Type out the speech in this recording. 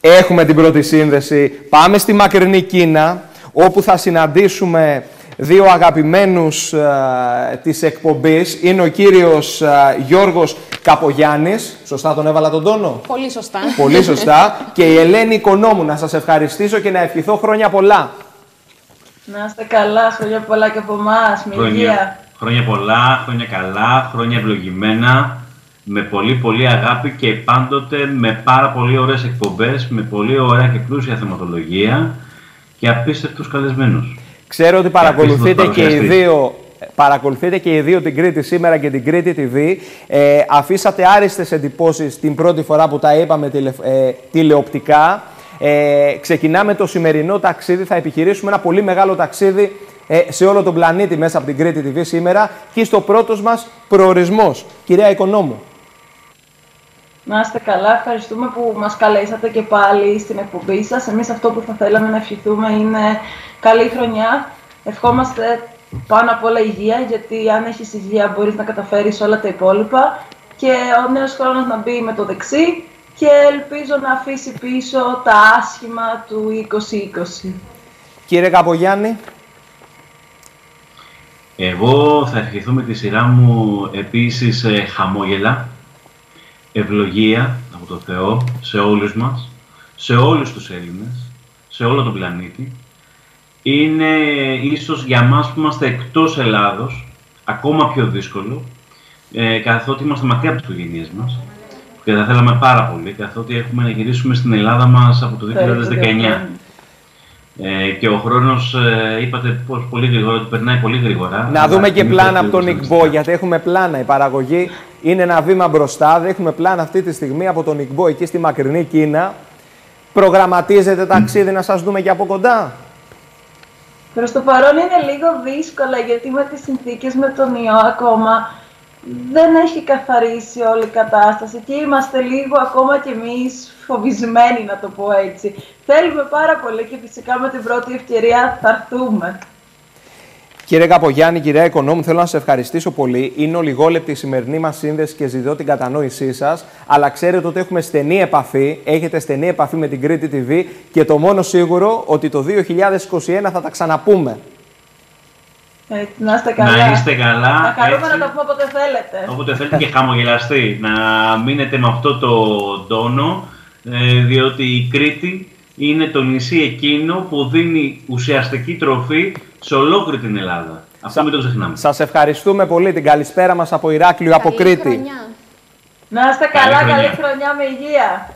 Έχουμε την πρώτη σύνδεση. Πάμε στη μακρινή Κίνα, όπου θα συναντήσουμε δύο αγαπημένους ε, της εκπομπής. Είναι ο κύριος ε, Γιώργος Καπογιάννης. Σωστά τον έβαλα τον τόνο; Πολύ σωστά. Πολύ σωστά. και η Ελένη Οικονόμου. Να σας ευχαριστήσω και να ευχηθώ χρόνια πολλά. Να είστε καλά, χρόνια πολλά και από εμάς. Με υγεία. Χρόνια πολλά, χρόνια καλά, χρόνια ευλογημένα, με πολύ πολύ αγάπη και πάντοτε με πάρα πολύ ωραίες εκπομπές, με πολύ ωραία και πλούσια θεματολογία και απίστευτους καλεσμένους. Ξέρω ότι παρακολουθείτε και, οι δύο Παρακολουθείτε και οι δύο την Κρήτη σήμερα και την Κρήτη TV. Ε, αφήσατε άριστες εντυπώσεις την πρώτη φορά που τα είπαμε τηλε, ε, τηλεοπτικά. Ε, ξεκινάμε το σημερινό ταξίδι. Θα επιχειρήσουμε ένα πολύ μεγάλο ταξίδι ε, σε όλο τον πλανήτη μέσα από την Κρήτη TV σήμερα και στο πρώτος μας προορισμός. Κυρία Οικονόμου. Να είστε καλά, ευχαριστούμε που μας καλέσατε και πάλι στην εκπομπή σας. Εμείς αυτό που θα θέλαμε να ευχηθούμε είναι καλή χρονιά. Ευχόμαστε πάνω απ' όλα υγεία, γιατί αν έχεις υγεία μπορείς να καταφέρεις όλα τα υπόλοιπα και ο νέος χρόνος να μπει με το δεξί και ελπίζω να αφήσει πίσω τα άσχημα του 2020. Κύριε Καπογιάννη. Εγώ θα ευχηθώ με τη σειρά μου επίσης ε, χαμόγελα, ευλογία από το Θεό σε όλους μας, σε όλους τους Έλληνες, σε όλο τον πλανήτη. Είναι ίσως για μας που είμαστε εκτός Ελλάδος ακόμα πιο δύσκολο, ε, καθότι είμαστε μακριά από τις οικογένειές μας και θα θέλαμε πάρα πολύ, καθότι έχουμε να γυρίσουμε στην Ελλάδα μας από το 2019. Ε, και ο χρόνος, ε, είπατε πως πολύ γρήγορα, ότι περνάει πολύ γρήγορα. Να δούμε και πλάνα από τον Νικμπό, γιατί έχουμε πλάνα. Η παραγωγή είναι ένα βήμα μπροστά. Έχουμε πλάνα αυτή τη στιγμή από τον Νικμπό εκεί στη μακρινή Κίνα. Προγραμματίζετε ταξίδι να σας δούμε και από κοντά; Προς το παρόν είναι λίγο δύσκολα, γιατί με τις συνθήκες με τον ιό ακόμα δεν έχει καθαρίσει όλη η κατάσταση και είμαστε λίγο ακόμα κι εμείς φοβισμένοι να το πω έτσι. Θέλουμε πάρα πολύ και φυσικά με την πρώτη ευκαιρία θα έρθουμε. Κύριε Καπογιάννη, κυρία Οικονόμου, θέλω να σε ευχαριστήσω πολύ. Είναι ολιγόλεπτη η σημερινή μας σύνδεση και ζητώ την κατανόησή σας. Αλλά ξέρετε ότι έχουμε στενή επαφή, έχετε στενή επαφή με την Κρήτη TV και το μόνο σίγουρο ότι το 2021 θα τα ξαναπούμε. Έτσι, να είστε καλά. Να είστε καλά. Θα χαρούμε να τα πούμε όποτε θέλετε. Όποτε θέλετε και χαμογελαστεί. να μείνετε με αυτό το τόνο, ε, διότι η Κρήτη είναι το νησί εκείνο που δίνει ουσιαστική τροφή σε ολόκληρη την Ελλάδα. Αυτό μην το ξεχνάμε. Σας ευχαριστούμε πολύ. Την καλησπέρα μας από Ηράκλειο, από Κρήτη. Να είστε καλά, καλή χρονιά με υγεία.